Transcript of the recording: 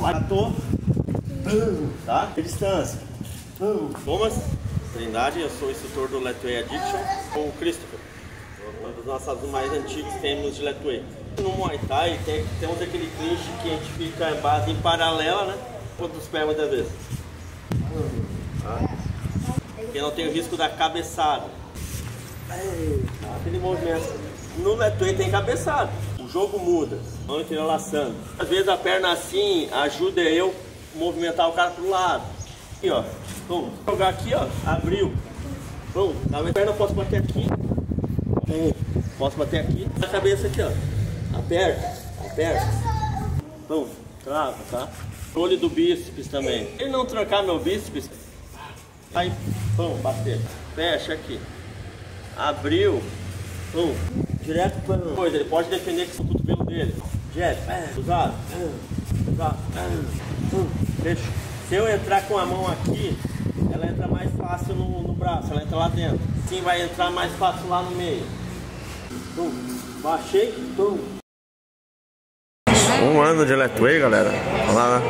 Matou. Tá? De distância. Thomas Trindade, eu sou o instrutor do Letway Addiction. Com o Christopher. Um dos nossos mais antigos tênis de Letway. No Muay Thai tem, temos aquele clinch que a gente fica em base em paralela, né? Ponto dos pés muitas vezes. Tá? Porque não tem o risco da cabeçada. Tá? Aquele movimento. No Letway tem cabeçada. Jogo muda. Vamos entrelaçando. Às vezes a perna assim ajuda eu movimentar o cara pro lado. Aqui, ó. Vamos jogar aqui, ó. Abriu. Vamos. Na perna eu posso bater aqui. Posso bater aqui. A cabeça aqui, ó. Aperta. Aperta. Vamos. Trava, tá? Olho do bíceps também. Se ele não trancar meu bíceps, aí, vamos, bater. Fecha aqui. Abriu. Vamos. Direto para coisa. Ele pode defender com o cotovelo dele. Direto. Cruzado. Cruzado. Fecha. Se eu entrar com a mão aqui, ela entra mais fácil no, no braço, ela entra lá dentro. Sim, vai entrar mais fácil lá no meio. Tum. Baixei, tum. Um ano de Letway, galera. Olha lá, né?